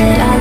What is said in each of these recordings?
that I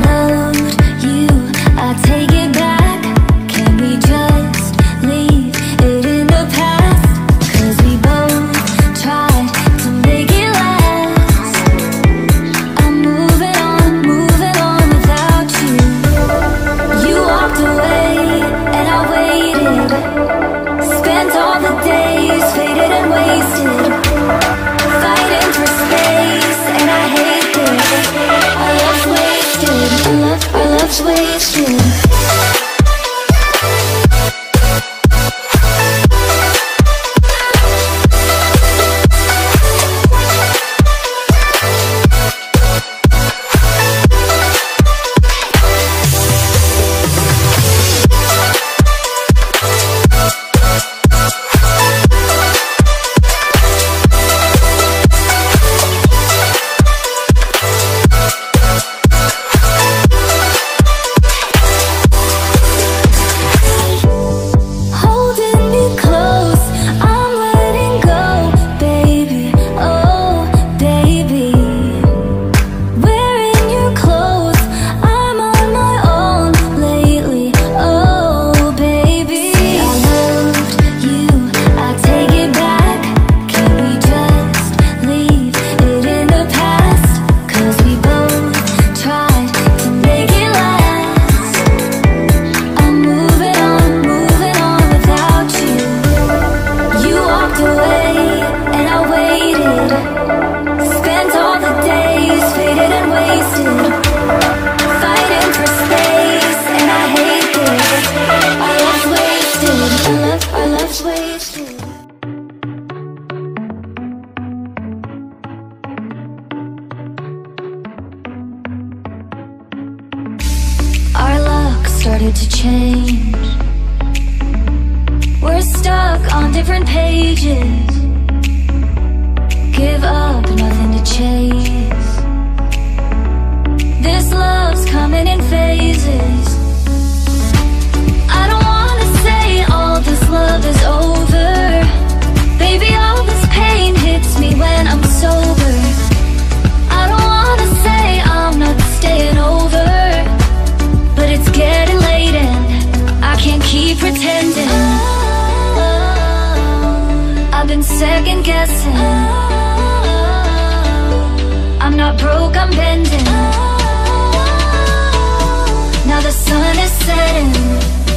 sudden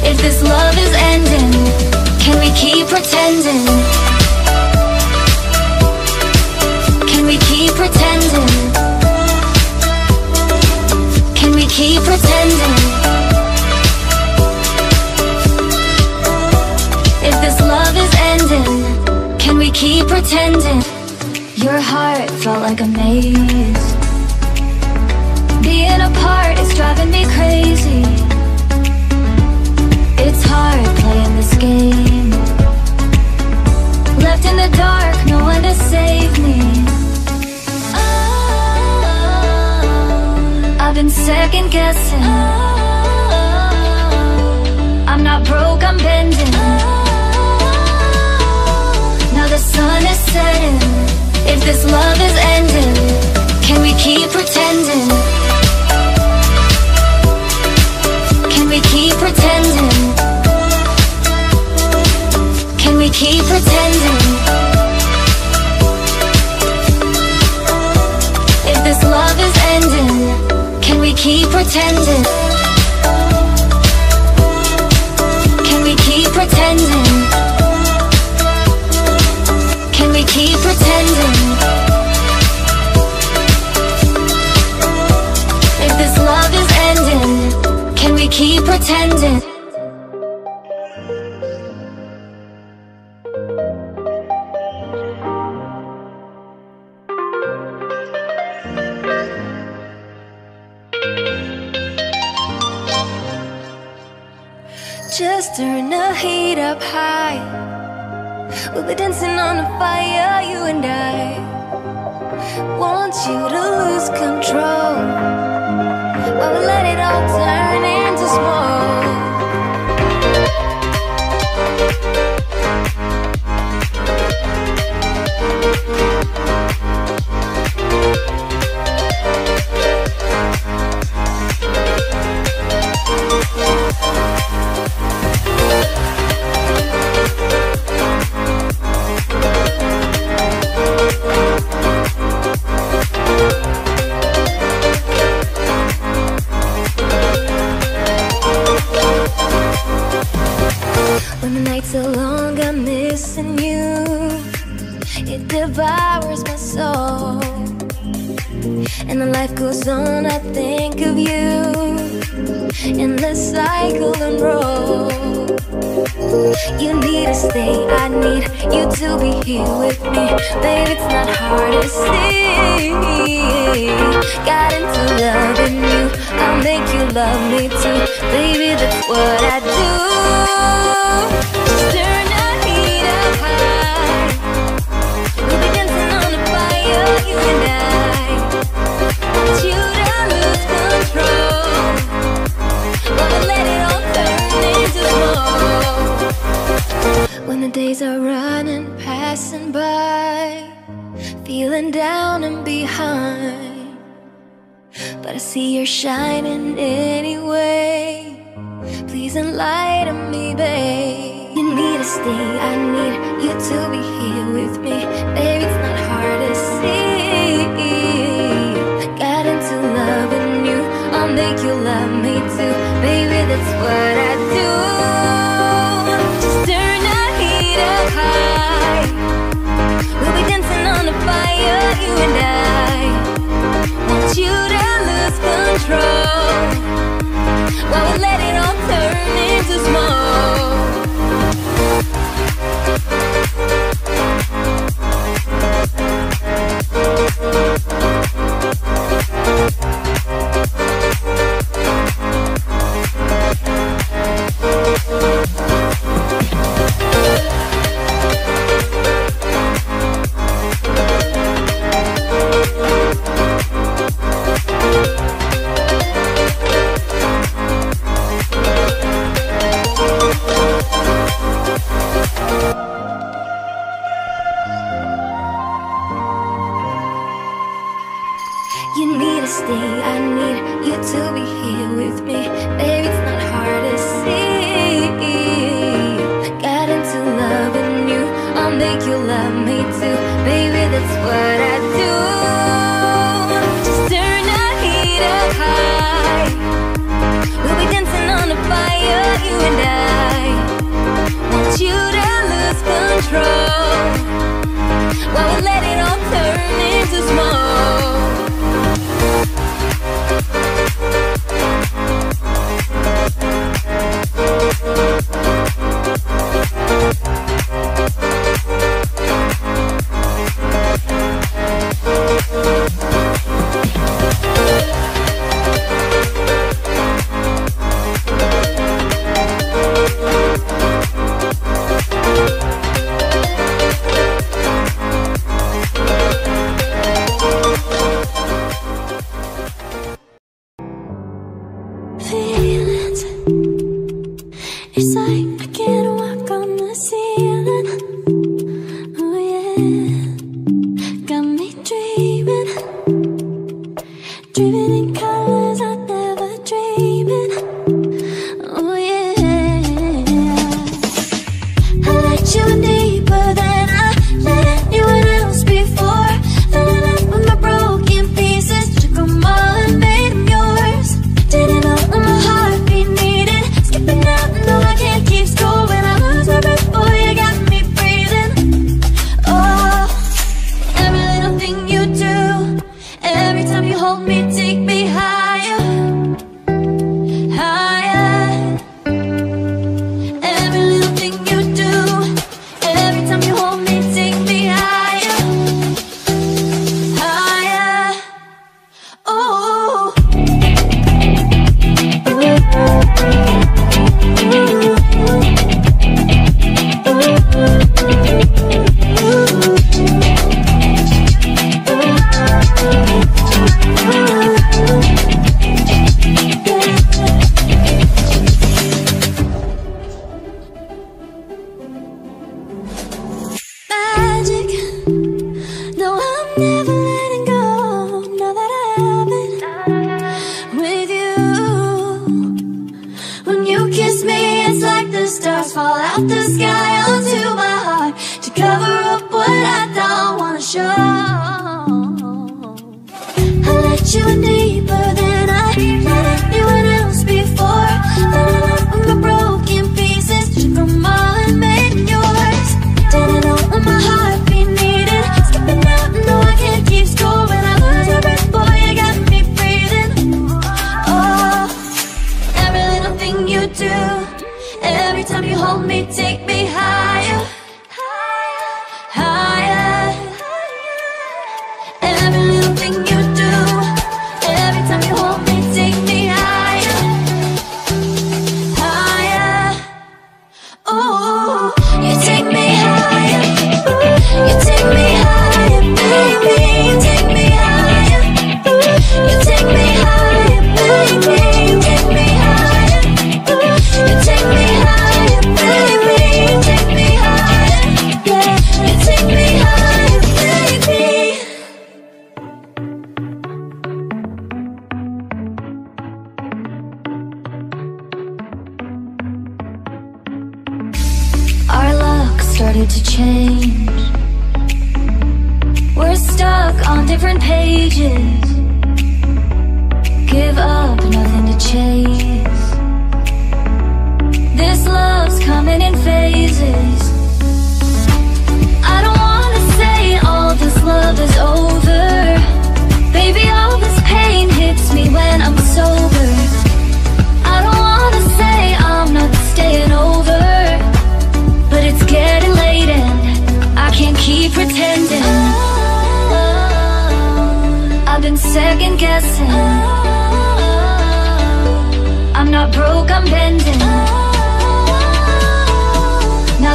If this love is ending Can we keep pretending? Can we keep pretending? Can we keep pretending? If this love is ending Can we keep pretending? Your heart felt like a maze Being apart is driving me crazy save me. Oh. I've been second guessing. Oh, I'm not broke, I'm bending. Oh, now the sun is setting. If this love is ending, can we keep pretending? Can we keep pretending? Can we keep pretending? we keep pretending? Can we keep pretending? Can we keep pretending? If this love is ending, can we keep pretending? We'll be dancing on the fire, you and I. Want you to lose control. While we let it all turn into smoke. it devours my soul. And the life goes on, I think of you. And the cycle unrolls. You need to stay, I need you to be here with me. Babe, it's not hard to see. Got into loving you, I'll make you love me too. Baby, that's what I do. Turn When the days are running, passing by Feeling down and behind. But I see you're shining anyway. Please enlighten me, babe. You need to stay, I need you to be here with me, control. While we let it all feelings. It's like When you kiss me, it's like the stars fall out the sky onto my heart To cover up what I don't wanna show. I let you in deeper than Hold me, take in phases. I don't wanna say all this love is over. Baby, all this pain hits me when I'm sober. I don't wanna say I'm not staying over But it's getting late and I can't keep pretending. Oh, I've been second guessing. Oh, I'm not broke, I'm bending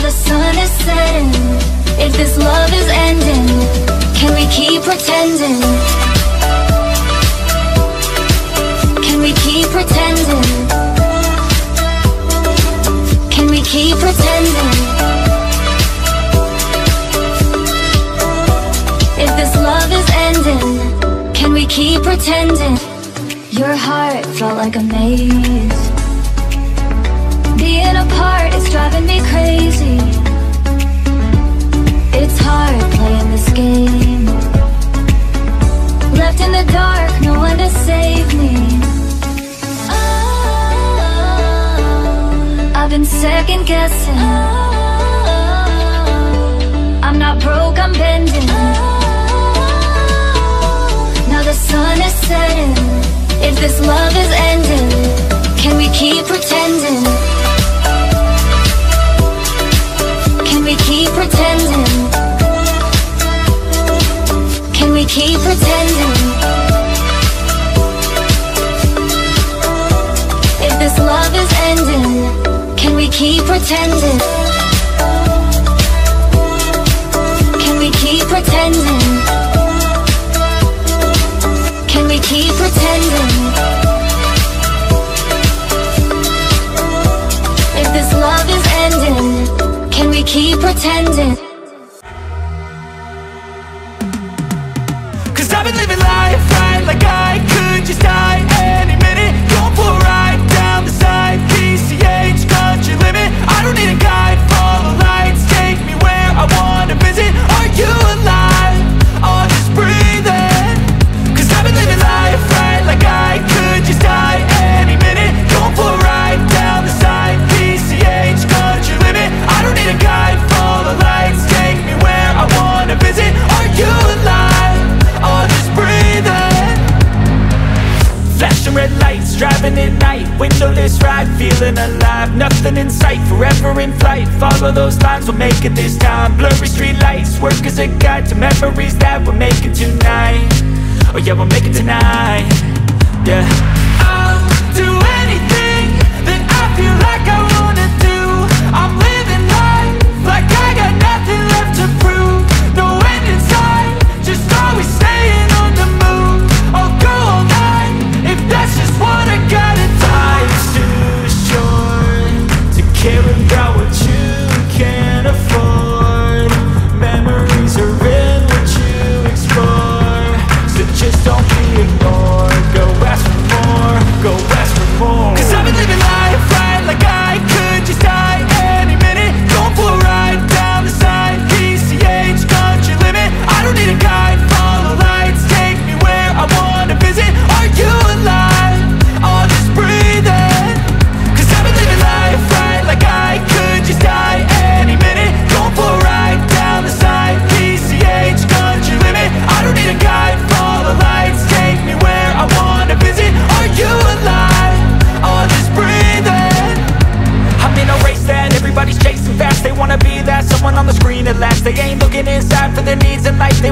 the sun is setting If this love is ending Can we keep pretending? Can we keep pretending? Can we keep pretending? If this love is ending, can we keep pretending? Your heart felt like a maze. Apart is driving me crazy. It's hard playing this game. Left in the dark, no one to save me. Oh, I've been second guessing. Oh, I'm not broke, I'm bending. Oh, now the sun is setting. If this love is ending, can we keep pretending? Keep pretending? If this love is ending, can we keep pretending? Can we keep pretending? Can we keep pretending? If this love is ending, can we keep pretending? I don't need a guide, we'll make it this time. Blurry street lights, work as a guide To memories that we're making tonight. Oh yeah, we'll make it tonight. Yeah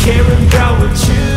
care about what you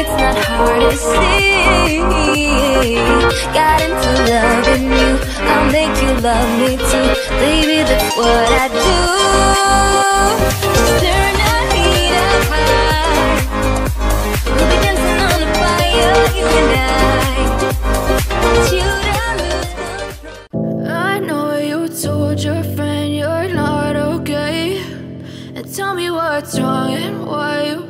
it's not hard to see. Got into loving you, I'll make you love me too. Baby, that's what I do. Turn the heat up high. We'll be dancing on the fire, you and I. I know you told your friend you're not okay. And tell me what's wrong and why you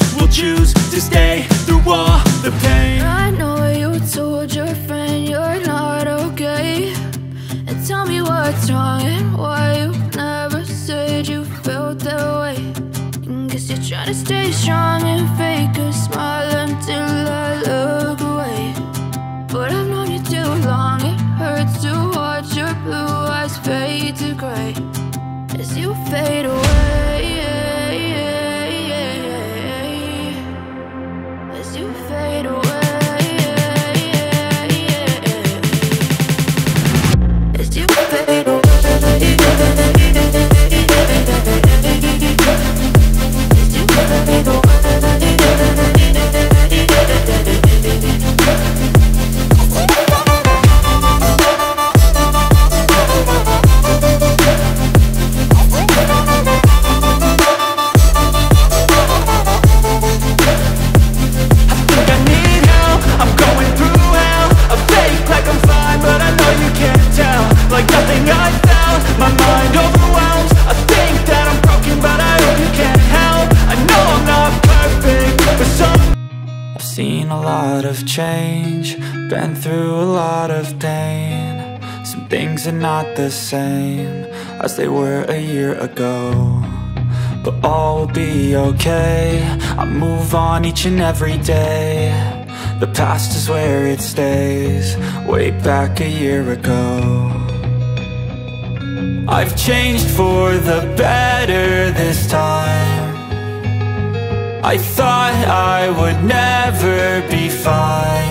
strong things are not the same as they were a year ago. But all will be okay. I move on each and every day. The past is where it stays, way back a year ago. I've changed for the better this time. I thought I would never be fine.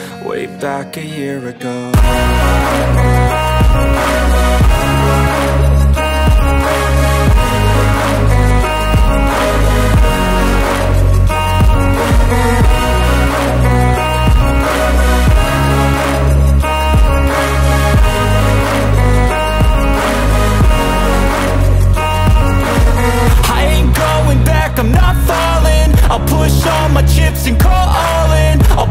way back a year ago. I ain't going back, I'm not falling I'll push all my chips and call all in I'll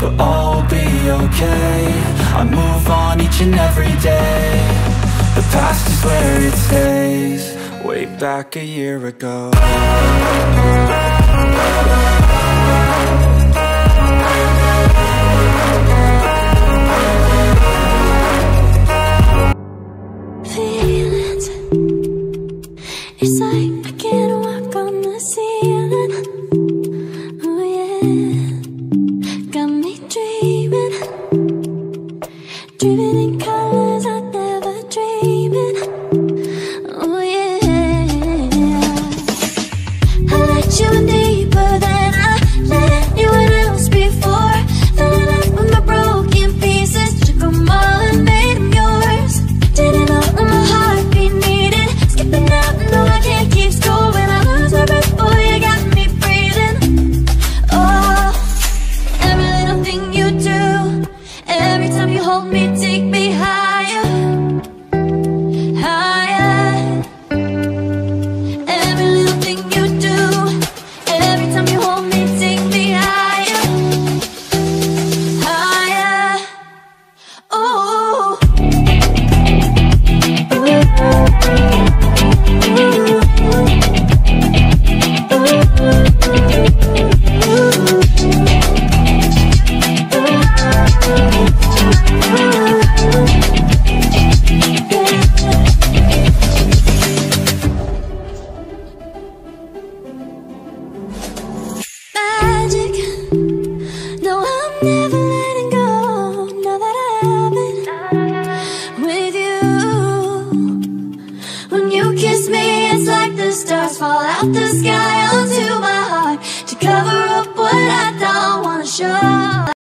But all will be okay, I move on each and every day. The past is where it stays, way back a year ago. Feelings. It's like I can't walk on the ceiling. Oh yeah,